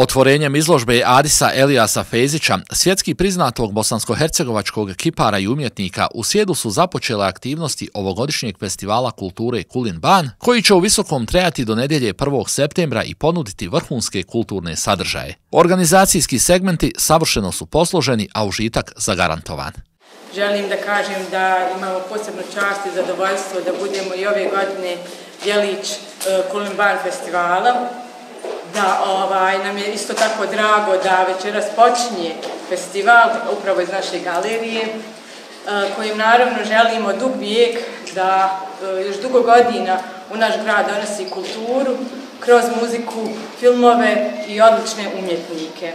Otvorenjem izložbe Adisa Elijasa Fezića, svjetski priznatog bosansko-hercegovačkog kipara i umjetnika, u sjedu su započele aktivnosti ovogodišnjeg festivala kulture Kulin Ban, koji će u visokom trejati do nedjelje 1. septembra i ponuditi vrhunske kulturne sadržaje. Organizacijski segmenti savršeno su posloženi, a užitak zagarantovan. Želim da kažem da imamo posebnu čast i zadovoljstvo da budemo i ove godine djelić e, Kulin Ban festivala, da ovaj, nam je isto tako drago da večeras počinje festival upravo iz naše galerije, e, kojim naravno želimo dug vijek da e, još dugo godina u naš grad donosi kulturu kroz muziku, filmove i odlične umjetnike.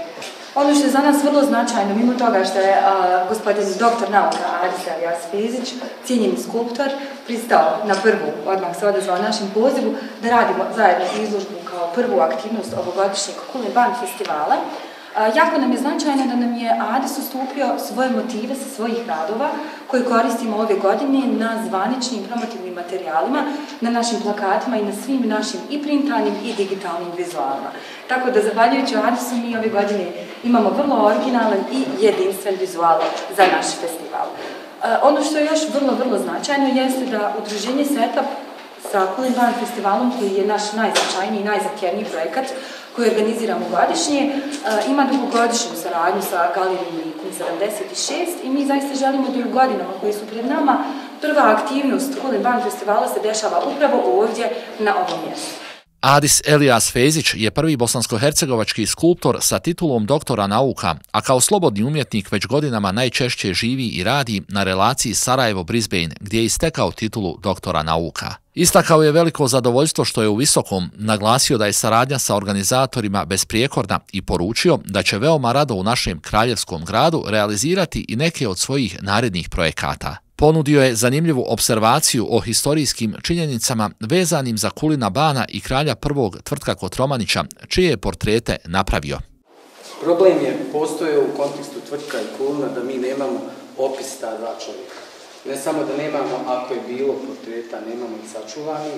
Ono što je za nas vrlo značajno, mimo toga što je a, gospodin doktor nauka Adisa Jasfizić, cijenjeni skulptor, pristao na prvu, odmah se odazvao našem pozivu, da radimo zajedno izložbu prvu aktivnost ovogodišnjeg Kulin Ban festivala. Jako nam je značajno da nam je Adis ustupio svoje motive sa svojih radova koje koristimo ove godine na zvaničnim promotivnim materijalima, na našim plakatima i na svim našim i printanim i digitalnim vizualima. Tako da, zahvaljujući Adisu, mi ove godine imamo vrlo originalan i jedinstven vizual za naš festival. Ono što je još vrlo, vrlo značajno jeste da udruženje Setup sa Kulin Ban festivalom, koji je naš najznačajniji i najzahtjevniji projekat koji organiziramo godišnje, e, ima dugogodišnju saradnju sa Galerijom Likom 76 i mi zaista želimo da u godinama koje su pred nama prva aktivnost Kulin Ban festivala se dešava upravo ovdje na ovom mjestu. Adis Elias Fezić je prvi bosansko-hercegovački skulptor sa titulom doktora nauka, a kao slobodni umjetnik već godinama najčešće živi i radi na relaciji Sarajevo-Brisbane, gdje je istekao titulu doktora nauka. Istakao je veliko zadovoljstvo što je u Visokom naglasio da je saradnja sa organizatorima besprijekorna i poručio da će veoma rado u našem kraljevskom gradu realizirati i neke od svojih narednih projekata. Ponudio je zanimljivu observaciju o historijskim činjenicama vezanim za kulina Bana i kralja prvog tvrtka Kotromanića, čije je portrete napravio. Problem je postojao u kontekstu tvrtka i kulina da mi nemamo opis ta dva čovjeka. Ne samo da nemamo, ako je bilo portreta, nemamo ih sačuvani,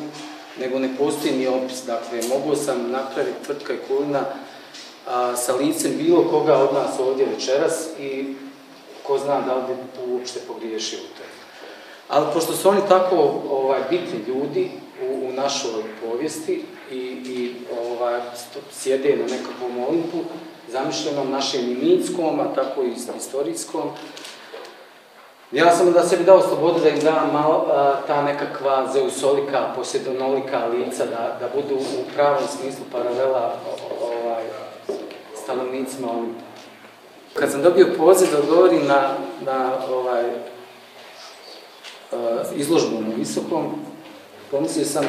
nego ne postoji ni opis. Dakle, mogu sam napraviti tvrtka i kulina a, sa licem bilo koga od nas ovdje večeras i ko zna da li bi uopšte pogriješio u tome. Ali pošto su oni tako ovaj, bitni ljudi u, u našoj povijesti i, i ovaj, sjede na nekakvom olimpu, zamišljenom našem iminskom, a tako i istorijskom, Ja sam da sebi dao slobodu da im dam malo a, ta nekakva zeusolika, posedonolika lica, da, da budu u pravom smislu paralela ovaj, stanovnicima Olimpa. Kad sam dobio poziv da odgovorim na, na ovaj, Eh, izložbu na visokom, pomislio sam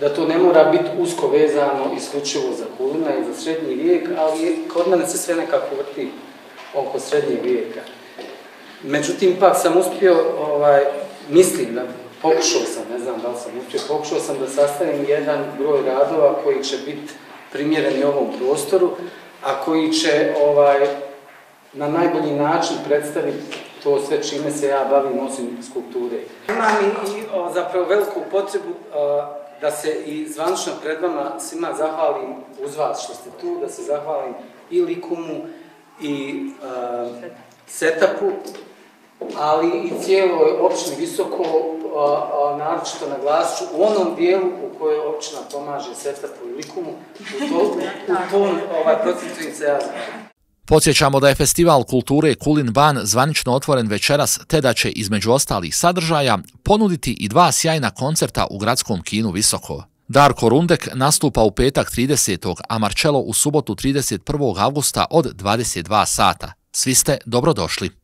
da to ne mora biti usko vezano isključivo za kulina i za srednji vijek, ali kod mene se sve nekako vrti oko srednjeg vijeka. Međutim, pak sam uspio, ovaj, mislim da pokušao sam, ne znam da li sam uspio, pokušao sam da sastavim jedan broj radova koji će biti primjereni ovom prostoru, a koji će ovaj, na najbolji način predstaviti to sve čime se ja bavim osim skulpture. Imam i, o, zapravo veliku potrebu o, da se i zvanično pred vama svima zahvalim uz vas što ste tu, da se zahvalim i Likumu i e, o, Setapu, ali i cijeloj općini Visoko, e, naročito na glasu, u onom dijelu u kojoj općina pomaže Setapu i Likumu, u, to, u tom ovaj, procesu im se ja zahvalim. Podsjećamo da je festival kulture Kulin Ban zvanično otvoren večeras te da će između ostalih sadržaja ponuditi i dva sjajna koncerta u gradskom kinu Visoko. Darko Rundek nastupa u petak 30. a Marcello u subotu 31. augusta od 22 sata. Svi ste dobrodošli.